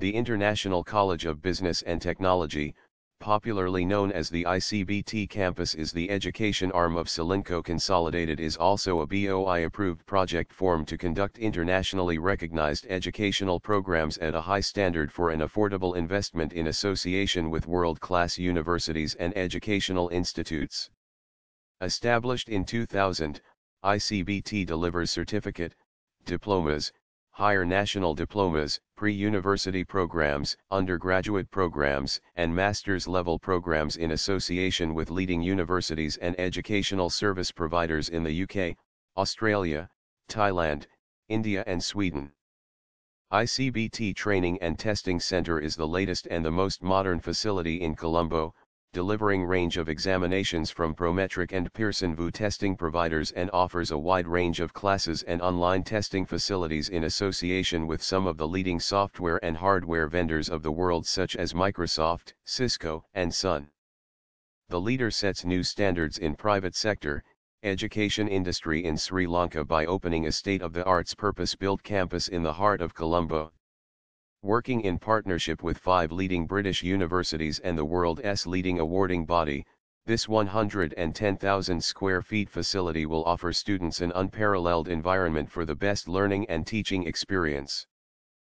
The International College of Business and Technology, popularly known as the ICBT campus is the education arm of Solinco Consolidated is also a BOI-approved project formed to conduct internationally recognized educational programs at a high standard for an affordable investment in association with world-class universities and educational institutes. Established in 2000, ICBT delivers certificate, diplomas, higher national diplomas, pre-university programs, undergraduate programs, and master's level programs in association with leading universities and educational service providers in the UK, Australia, Thailand, India and Sweden. ICBT Training and Testing Center is the latest and the most modern facility in Colombo, delivering range of examinations from Prometric and Pearson VUE testing providers and offers a wide range of classes and online testing facilities in association with some of the leading software and hardware vendors of the world such as Microsoft, Cisco, and Sun. The leader sets new standards in private sector, education industry in Sri Lanka by opening a state-of-the-arts purpose-built campus in the heart of Colombo. Working in partnership with five leading British universities and the world's leading awarding body, this 110,000 square feet facility will offer students an unparalleled environment for the best learning and teaching experience.